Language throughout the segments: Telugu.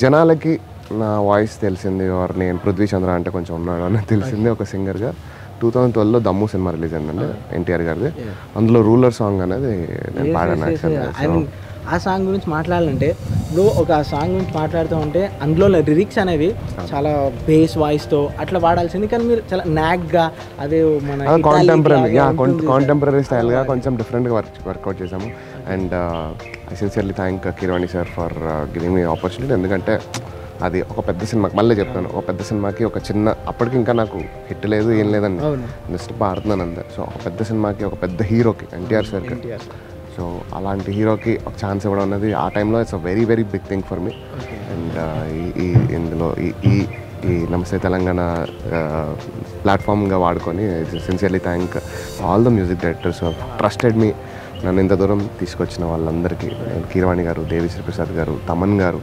జనాలకి నా వాయిస్ తెలిసింది ఆర్ నేను పృథ్వీ చంద్ర అంటే కొంచెం ఉన్నాడు అని తెలిసింది ఒక సింగర్గా టూ థౌజండ్ ట్వెల్వ్లో దమ్ము సినిమా రిలీజ్ అయిందండి ఎన్టీఆర్ గారిది. అందులో రూలర్ సాంగ్ అనేది నేను పాడాను ఆ సాంగ్ గురించి మాట్లాడాలంటే ఇప్పుడు ఒక సాంగ్ గురించి మాట్లాడుతూ ఉంటే అందులో లిరిక్స్ అనేవి చాలా బేస్ వాయిస్తో అట్లా వాడాల్సింది. కానీ మీరు చాలా నాగ్గా అదే మన కాంటెంపరీ కాంటెంపరీ స్టైల్గా కొంచెం డిఫరెంట్గా వర్క్ వర్కౌట్ చేసాము and I sincerely thank Keeravani sir for giving me opportunity ఎందుకంటే అది ఒక పెద్ద సినిమాకి మళ్ళీ చెప్తాను. ఒక పెద్ద సినిమాకి ఒక చిన్న అప్పటికి ఇంకా నాకు హిట్ లేదు ఏం లేదండి. జస్ట్ పాడుతున్నాను అంతే సో ఒక పెద్ద సినిమాకి ఒక పెద్ద హీరోకి ఎన్టీఆర్ సార్కి సో అలాంటి హీరోకి ఒక ఛాన్స్ ఇవ్వడం అనేది ఆ టైంలో it's a very very big thing for me and ఈ ఇందులో ఈ ఈ ఈ నమస్తే తెలంగాణ ప్లాట్ఫామ్గా వాడుకొని sincerely thank all the music directors trusted me నన్ను ఇంత దూరం తీసుకొచ్చిన వాళ్ళందరికీ కీరవాణి గారు దేవిశ్రీ ప్రసాద్ గారు తమన్ గారు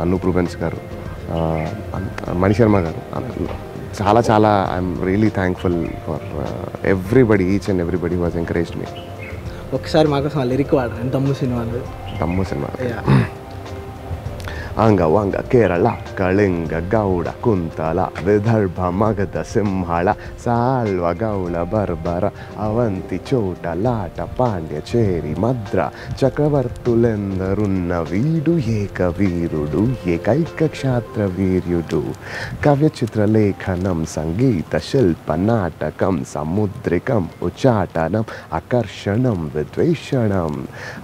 అను ప్రూబెన్స్ గారు అన్- మణిశర్మ గారు చాలా చాలా I'm really thankful for everybody each and everybody was encourage me ఒకసారి మాకోసం ఆ లిరిక్ వాడరు తమ్ము సినిమాలో తమ్ము సినిమా? అంగ వంగ కేరళ కళింగ గౌడ కుంతల విదర్భ మగధ సింహళ సాల్వ గౌణ బర్బర అవంతి చోట లాట పాండ్య చేరి మద్ర చక్రవర్తులెందరున్న వీడు ఏక వీరుడు ఏకైక క్షాత్ర వీర్యుడు కవ్య చిత్ర లేఖనం సంగీత శిల్ప నాటకం సముద్రికం ఉచాటనం ఆకర్షణం విద్వేషణం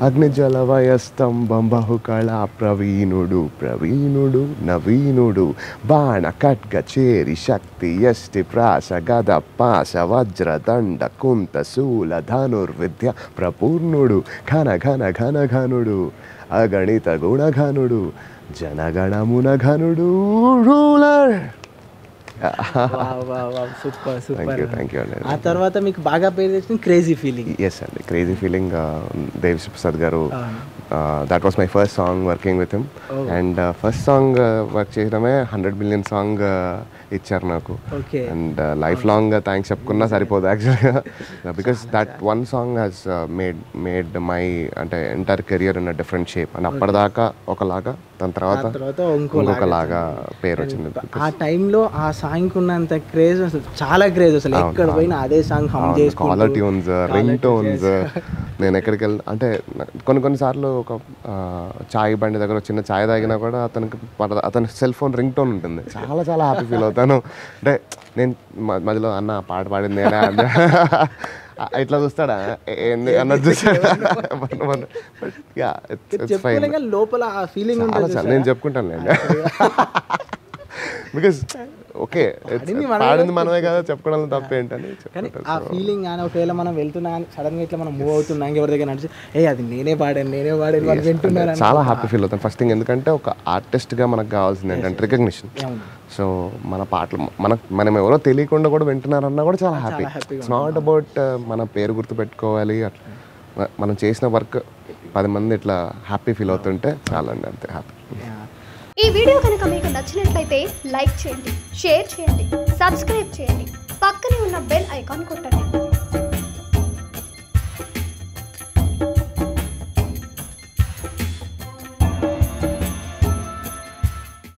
అగ్నిజలవయస్తంభం బహుకళా ప్రవీణుడు ప్రవీణుడు నవీనుడు. బాణ ఖడ్గ చేరి శక్తి యష్టి ప్రాస గద పాశ వజ్ర దండ కుంత శూల ధనుర్విద్య ప్రపూర్ణుడు. ఘన ఘన ఘన ఘనుడు. అగణిత గుణఘనుడు. జనగణమున ఘనుడు. Ruler. Super thank super. You thank you అండి ఆ తర్వాత మీకు బాగా పేరు తెచ్చింది క్రేజీ ఫీలింగ్ ఎస్ అండి. క్రేజీ ఫీలింగ్ దేవిశ్రీ ప్రసాద్ గారు that was my first song working with him and first song work చేయడమే హండ్రెడ్ మిలియన్ సాంగ్ ఇచ్చారు నాకు. అండ్ లైఫ్ లాంగ్ థ్యాంక్స్ చెప్పుకున్నా సరిపోదు యాక్చువల్గా because that one song has made made my అంటే entire career in different shape and అప్పటిదాకా ఒకలాగా దాని తర్వాత తర్వాత ఇంకో ఇంకొకలాగా పేరు వచ్చింది ఆ టైంలో ఆ సాంగ్ ఉన్నంత క్రేజ్ అసలు చాలా క్రేజ్ అసలు. ఎక్కడ పోయినా అదే సాంగ్ హమ్ చేసుకుంటూ ట్యూన్స్ రింగ్ టోన్స్ నేను ఎక్కడికి వెళ్ళి అంటే కొన్ని కొన్నిసార్లు ఒక చాయ్ బండి దగ్గర చిన్న చాయ్ తాగినా కూడా అతనికి అతని సెల్ ఫోన్ రింగ్ టోన్ ఉంటుంది. చాలా చాలా హ్యాపీ ఫీల్ అవుతాను. అంటే నేను మధ్యలో అన్న పాట పాడింది ఇట్లా చూస్తాడా? అన్నది చూస్తాడా లోపల ఫీలింగ్ నేను చెప్పుకుంటాను బికాస్ ఓకే పాడింది మనమే కదా. చెప్పుకోవడం తప్పేంటని కానీ చెప్పుకుంటాను ఆ ఫీలింగ్ కానీ ఒకవేళ మనం వెళ్తున్నా సడన్గా ఇట్లా మనం మూవ్ అవుతున్నా ఎవరి దగ్గర నడిచి ఏ అది నేనే పాడాను నేనే పాడాను వాళ్ళు వింటున్నారు చాలా హ్యాపీ ఫీల్ అవుతాను ఫస్ట్ థింగ్ ఎందుకంటే ఒక ఆర్టిస్ట్గా మనకు కావాల్సింది ఏంటంటే రికగ్నిషన్. సో మన పాటలు మన మనం ఎవరో తెలియకుండా కూడా వింటున్నారన్నా కూడా చాలా హ్యాపీ ఇట్స్ నాట్ అబౌట్ మన పేరు గుర్తు పెట్టుకోవాలి అట్లా. మనం చేసిన వర్క్ పది మంది ఇట్లా హ్యాపీ ఫీల్ అవుతుంటే చాలండి అంతే హ్యాపీ ఈ వీడియో కనుక మీకు నచ్చినట్లయితే లైక్ చేయండి షేర్ చేయండి సబ్స్క్రైబ్ చేయండి. పక్కనే ఉన్న బెల్ ఐకాన్ కొట్టండి.